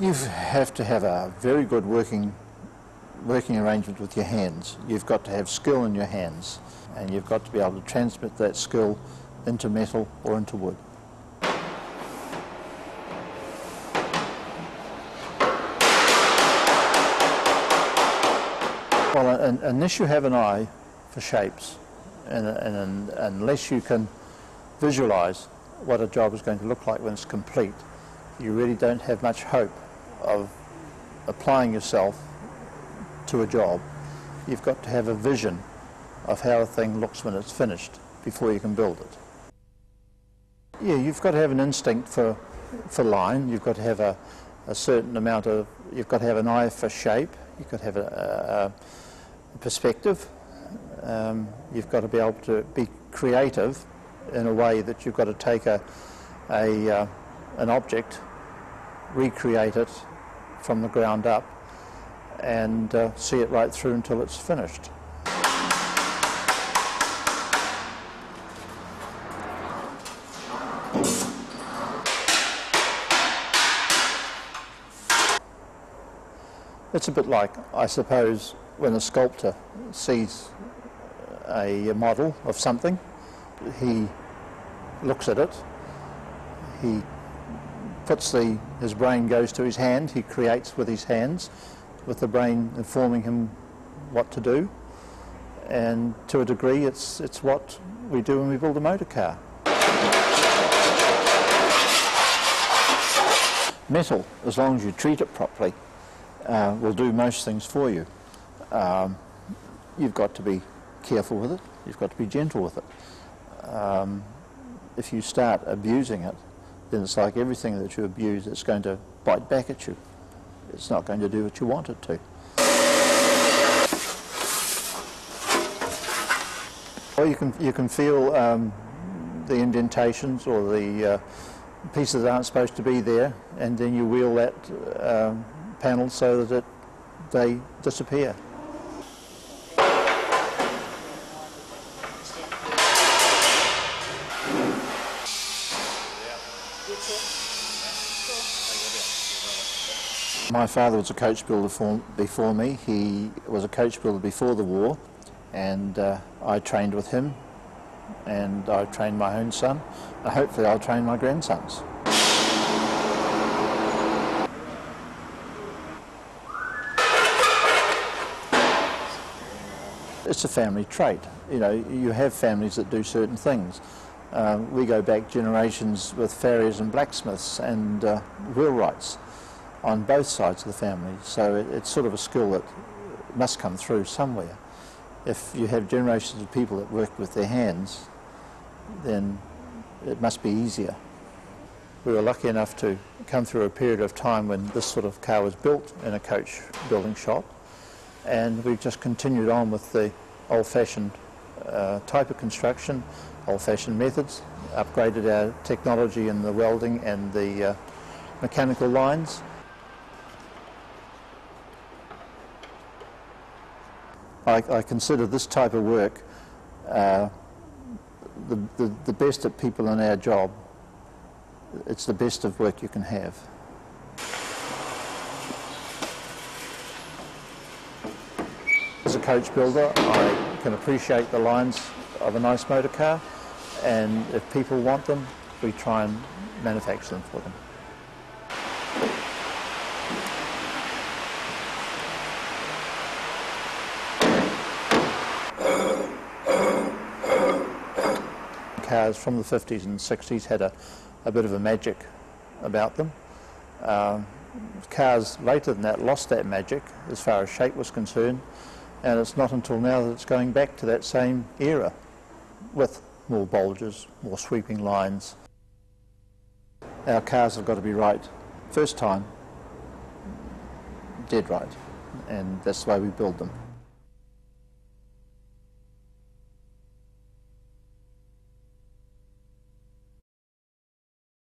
You have to have a very good working working arrangement with your hands. You've got to have skill in your hands and you've got to be able to transmit that skill into metal or into wood. Well, unless you have an eye for shapes and, and, and unless you can visualize what a job is going to look like when it's complete, you really don't have much hope of applying yourself to a job. You've got to have a vision of how a thing looks when it's finished before you can build it. Yeah, you've got to have an instinct for, for line. You've got to have a, a certain amount of, you've got to have an eye for shape. You've got to have a, a, a perspective. Um, you've got to be able to be creative in a way that you've got to take a, a, uh, an object, recreate it from the ground up, and uh, see it right through until it's finished. It's a bit like, I suppose, when a sculptor sees a model of something, he looks at it, he puts the, his brain goes to his hand, he creates with his hands, with the brain informing him what to do. And to a degree, it's, it's what we do when we build a motor car. Metal, as long as you treat it properly, uh, will do most things for you. Um, you've got to be careful with it, you've got to be gentle with it. Um, if you start abusing it, then it's like everything that you abuse, it's going to bite back at you. It's not going to do what you want it to. Or you can, you can feel um, the indentations or the uh, pieces that aren't supposed to be there, and then you wheel that um, panel so that it, they disappear. My father was a coach builder for, before me. He was a coach builder before the war and uh, I trained with him and I trained my own son. And hopefully I'll train my grandsons. It's a family trait. You know, you have families that do certain things. Uh, we go back generations with farriers and blacksmiths and uh, wheelwrights on both sides of the family. So it, it's sort of a skill that must come through somewhere. If you have generations of people that work with their hands, then it must be easier. We were lucky enough to come through a period of time when this sort of car was built in a coach building shop and we've just continued on with the old-fashioned uh, type of construction, old-fashioned methods, upgraded our technology in the welding and the uh, mechanical lines I, I consider this type of work uh, the, the, the best of people in our job. It's the best of work you can have. As a coach builder, I can appreciate the lines of a nice motor car, and if people want them, we try and manufacture them for them. cars from the 50s and 60s had a, a bit of a magic about them. Uh, cars later than that lost that magic as far as shape was concerned, and it's not until now that it's going back to that same era with more bulges, more sweeping lines. Our cars have got to be right first time, dead right, and that's the way we build them.